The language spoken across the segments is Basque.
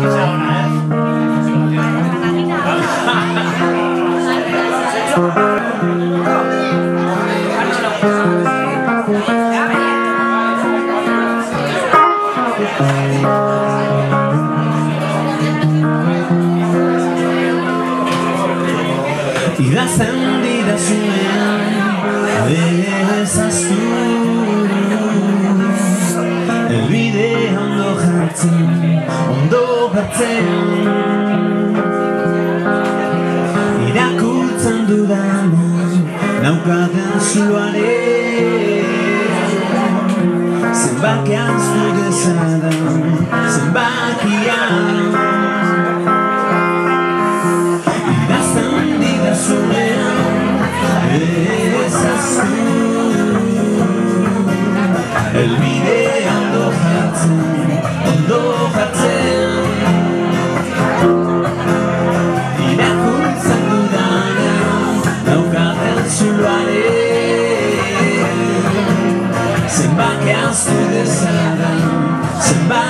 Thank you. Jartzen Irakurtzen dudan naukaten zuare Zenbakian zu dezadan, zenbakian Idazten didazunean ezaztu Elbide ondo jartzen, ondo jartzen daukaten zuloare Zenbakian zu dezadan, zenbakian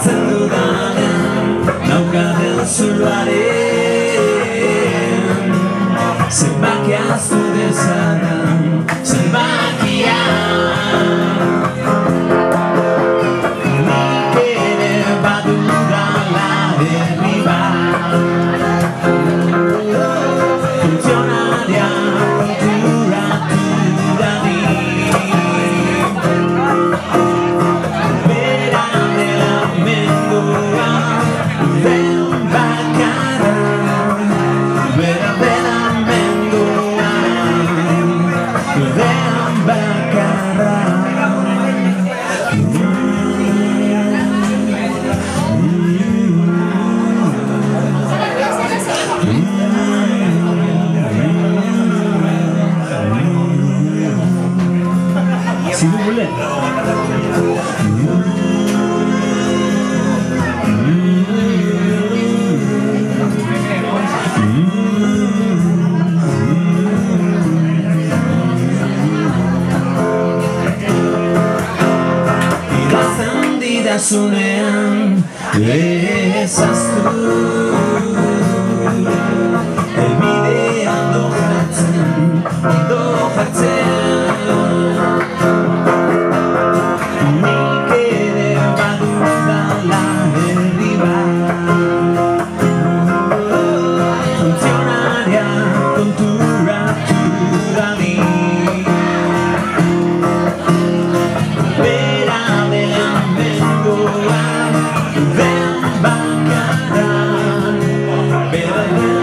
Irakurtzen dudanen Naukaten zuloaren Zenbakia zu dezadan Zenbakia Idazten didazunean ezaztu Hallelujah.